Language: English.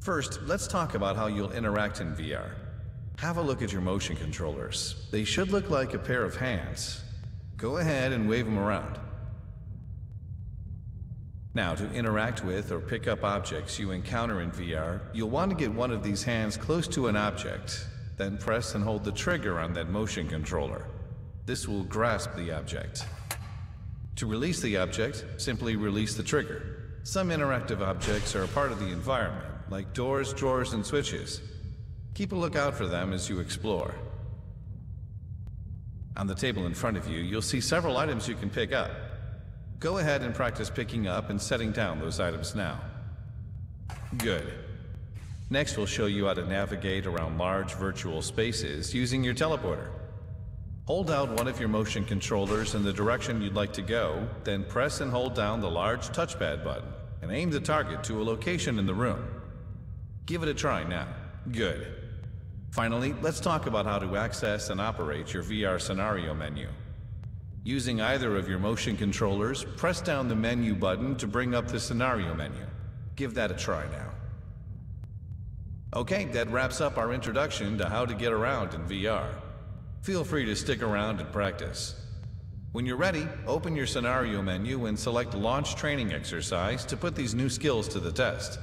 First, let's talk about how you'll interact in VR. Have a look at your motion controllers. They should look like a pair of hands. Go ahead and wave them around. Now, to interact with or pick up objects you encounter in VR, you'll want to get one of these hands close to an object, then press and hold the trigger on that motion controller. This will grasp the object. To release the object, simply release the trigger. Some interactive objects are a part of the environment, like doors, drawers, and switches. Keep a lookout for them as you explore. On the table in front of you, you'll see several items you can pick up. Go ahead and practice picking up and setting down those items now. Good. Next, we'll show you how to navigate around large virtual spaces using your teleporter. Hold out one of your motion controllers in the direction you'd like to go, then press and hold down the large touchpad button and aim the target to a location in the room. Give it a try now. Good. Finally, let's talk about how to access and operate your VR scenario menu. Using either of your motion controllers, press down the menu button to bring up the scenario menu. Give that a try now. Okay, that wraps up our introduction to how to get around in VR. Feel free to stick around and practice. When you're ready, open your scenario menu and select Launch Training Exercise to put these new skills to the test.